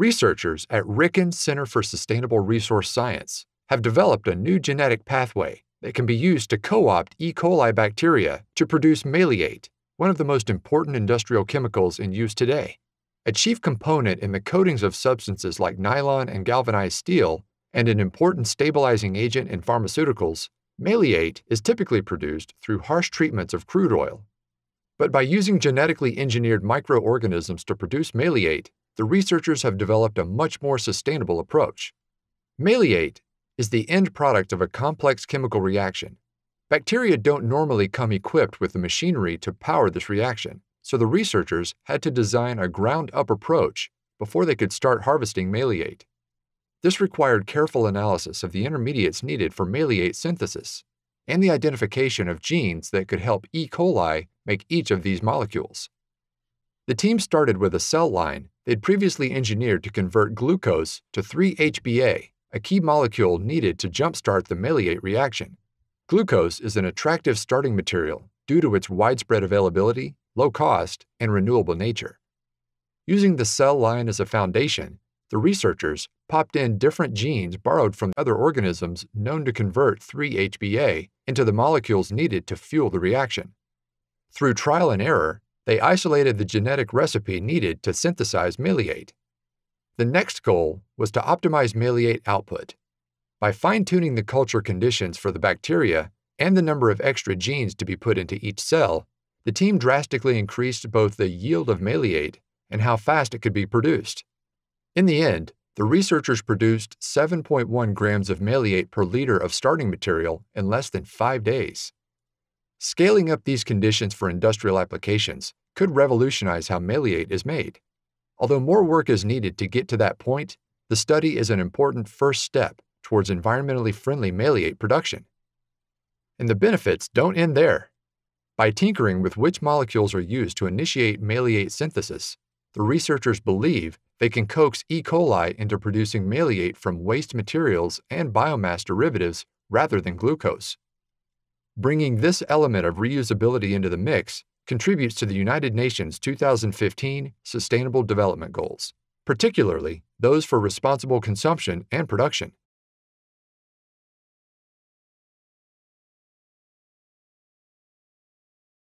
Researchers at Riken Center for Sustainable Resource Science have developed a new genetic pathway that can be used to co opt E. coli bacteria to produce maleate, one of the most important industrial chemicals in use today. A chief component in the coatings of substances like nylon and galvanized steel, and an important stabilizing agent in pharmaceuticals, maleate is typically produced through harsh treatments of crude oil. But by using genetically engineered microorganisms to produce maleate, the researchers have developed a much more sustainable approach. Maleate is the end product of a complex chemical reaction. Bacteria don't normally come equipped with the machinery to power this reaction, so the researchers had to design a ground up approach before they could start harvesting maleate. This required careful analysis of the intermediates needed for maleate synthesis and the identification of genes that could help E. coli make each of these molecules. The team started with a cell line they'd previously engineered to convert glucose to 3-HBA, a key molecule needed to jumpstart the maleate reaction. Glucose is an attractive starting material due to its widespread availability, low cost, and renewable nature. Using the cell line as a foundation, the researchers popped in different genes borrowed from other organisms known to convert 3-HBA into the molecules needed to fuel the reaction. Through trial and error, they isolated the genetic recipe needed to synthesize maleate. The next goal was to optimize maleate output. By fine tuning the culture conditions for the bacteria and the number of extra genes to be put into each cell, the team drastically increased both the yield of maleate and how fast it could be produced. In the end, the researchers produced 7.1 grams of maleate per liter of starting material in less than five days. Scaling up these conditions for industrial applications could revolutionize how maleate is made. Although more work is needed to get to that point, the study is an important first step towards environmentally friendly maleate production. And the benefits don't end there. By tinkering with which molecules are used to initiate maleate synthesis, the researchers believe they can coax E. coli into producing maleate from waste materials and biomass derivatives rather than glucose. Bringing this element of reusability into the mix contributes to the United Nations 2015 Sustainable Development Goals, particularly those for responsible consumption and production.